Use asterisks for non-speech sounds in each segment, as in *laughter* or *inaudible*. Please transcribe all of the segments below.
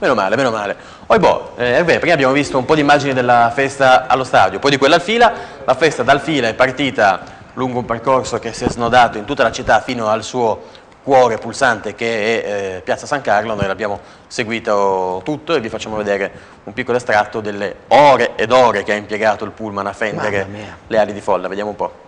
Meno male, meno male. Poi boh, eh, prima abbiamo visto un po' di immagini della festa allo stadio, poi di quella al fila. La festa dal fila è partita lungo un percorso che si è snodato in tutta la città fino al suo cuore pulsante che è eh, Piazza San Carlo. Noi l'abbiamo seguito tutto e vi facciamo vedere un piccolo estratto delle ore ed ore che ha impiegato il pullman a fendere le ali di folla. Vediamo un po'.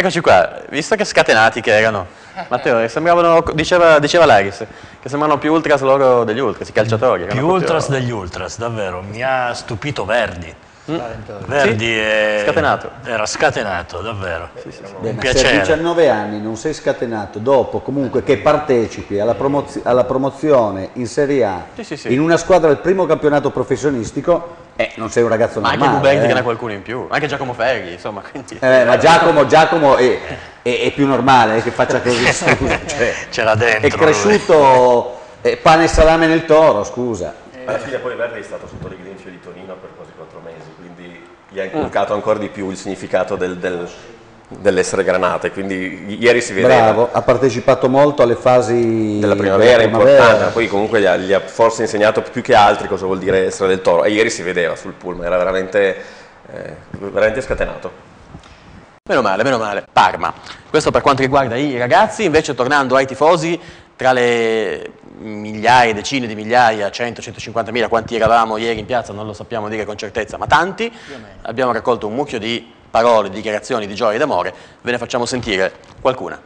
Eccoci qua, visto che scatenati che erano, Matteo, sembravano, diceva, diceva Laris, che sembrano più ultras loro degli ultras, i calciatori. Più ultras degli ultras, davvero, mi ha stupito Verdi. Mm. Verdi sì, è... scatenato. era scatenato, davvero. Sì, sì, Beh, Un piacere. Se a 19 anni non sei scatenato, dopo comunque che partecipi alla, promozio alla promozione in Serie A, in una squadra del primo campionato professionistico, eh, non sei un ragazzo normale. Ma anche Bubetti eh. che ne ha qualcuno in più, anche Giacomo Ferri, insomma. Quindi... Eh, ma Giacomo, Giacomo è, è, è, più normale che faccia così, *laughs* scusa. Cioè, C'era dentro. È cresciuto eh, pane e salame nel toro, scusa. Alla fine poi Verdi è stato sotto le grinfie di Tonino per quasi quattro mesi, quindi gli ha inculcato ancora di più il significato del, del dell'essere granate, quindi ieri si vedeva. Bravo, ha partecipato molto alle fasi della primavera, della primavera. importante, poi comunque gli ha, gli ha, forse insegnato più che altri cosa vuol dire essere del toro e ieri si vedeva sul pullman, era veramente, eh, veramente scatenato. Meno male, meno male. Parma. Questo per quanto riguarda i ragazzi, invece tornando ai tifosi, tra le migliaia, decine di migliaia, 100, 150 mila, quanti eravamo ieri in piazza non lo sappiamo dire con certezza, ma tanti, abbiamo raccolto un mucchio di parole, dichiarazioni di gioia e d'amore, ve ne facciamo sentire qualcuna.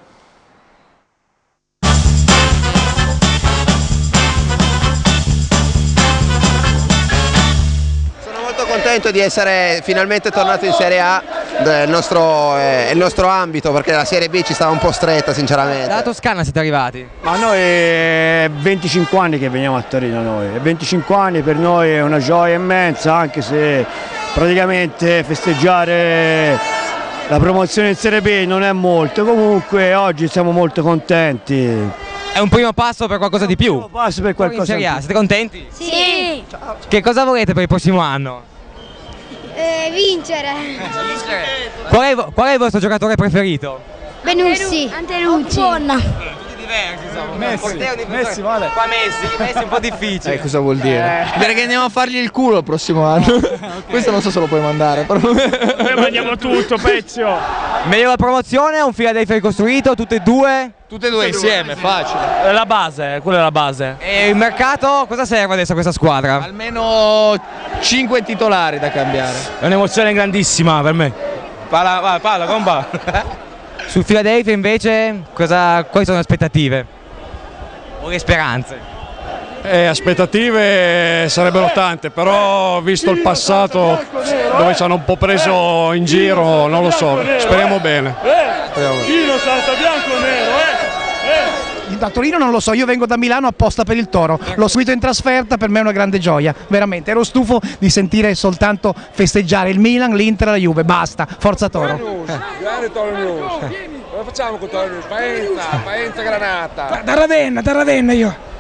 Sono molto contento di essere finalmente tornato in Serie A il nostro, è il nostro ambito perché la Serie B ci stava un po' stretta sinceramente. Dalla Toscana siete arrivati? Ma noi è 25 anni che veniamo a Torino noi, 25 anni per noi è una gioia immensa anche se praticamente festeggiare la promozione in Serie B non è molto, comunque oggi siamo molto contenti. È un primo passo per qualcosa di più? Un passo per qualcosa Serie A, siete contenti? Sì. Che cosa volete per il prossimo anno? Eh, vincere. Qual è, il- qual è il vostro giocatore preferito? Benussi. Antelucci. Messi, Messi vale. Qua Messi, Messi è un po' difficile. Eh, cosa vuol dire? Direi che andiamo a fargli il culo il prossimo anno. *laughs* Questo non so se lo puoi mandare, però. Noi mandiamo tutto, pezzo! Meglio la promozione o un Philadelphia ricostruito, tutte e due? Tutte e due insieme, facile. La base, quella è la base. E il mercato cosa serve adesso a questa squadra? Almeno 5 titolari da cambiare. È un'emozione grandissima per me. Parla, vai, parla, comba. *laughs* Sul Philadelphia invece cosa, quali sono le aspettative? O le speranze? Eh, aspettative sarebbero tante, però visto il passato dove ci hanno un po' preso in giro, non lo so, speriamo bene. Speriamo bene. Da Torino non lo so, io vengo da Milano apposta per il Toro, l'ho seguito in trasferta, per me è una grande gioia, veramente, ero stufo di sentire soltanto festeggiare il Milan, l'Inter e la Juve, basta, forza Toro. Grande Toro News. Cosa facciamo con Toro News? Paenza, Paenza Granata. Da Ravenna, da Ravenna io.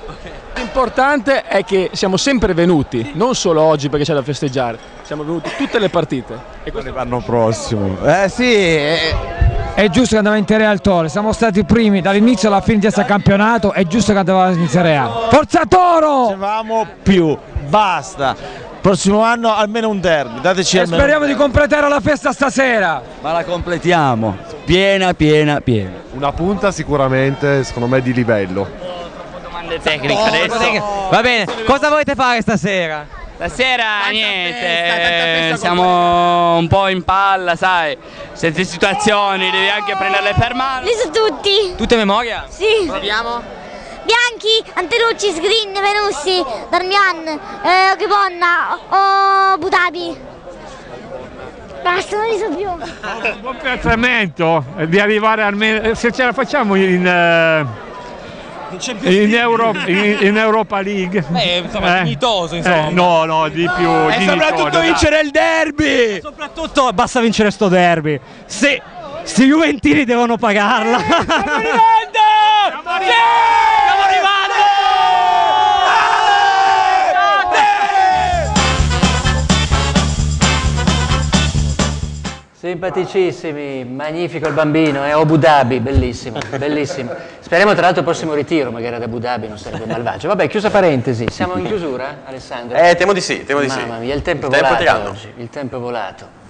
L'importante è che siamo sempre venuti, non solo oggi perché c'è da festeggiare, siamo venuti tutte le partite. E questo L'anno prossimo. Eh sì, È giusto che andiamo in Serie A al Toro, siamo stati primi dall'inizio alla fine di questo campionato, è giusto che andavamo in Serie A. Forza Toro! Facevamo più, basta. Prossimo anno almeno un derby, dateci E almeno. speriamo di completare la festa stasera! Ma la completiamo, piena, piena, piena. Una punta sicuramente, secondo me, di livello. domande tecniche adesso. Va bene, cosa volete fare stasera? Stasera niente, eh, siamo un po' in palla, sai, certe situazioni devi anche prenderle per mano. Li so tutti. Tutte memoria? Sì. Proviamo? Bianchi, Antelucci, Sgrin, Venussi, Darmian, eh, Oghibonna, o Abu Dhabi. Basta, non li so più. Un buon piazzamento di arrivare almeno, se ce la facciamo in, eh, in, Euro- in- in Europa League. Eh, insomma, dignitoso, insomma. Eh, no, no, di più. E dignitoso, soprattutto dai. vincere il derby! Soprattutto basta vincere sto derby. Se sti Juventini devono pagarla. Stiamo *laughs* Simpaticissimi, magnifico il bambino, è Abu Dhabi, bellissimo, *laughs* bellissimo. Speriamo tra l'altro il prossimo ritiro, magari ad Abu Dhabi non sarebbe malvagio. Vabbè, chiusa parentesi, siamo in chiusura, *laughs* Alessandro? Eh, temo di sì, temo di sì. Mamma mia, il tempo è Il tempo volato oggi, il tempo è volato.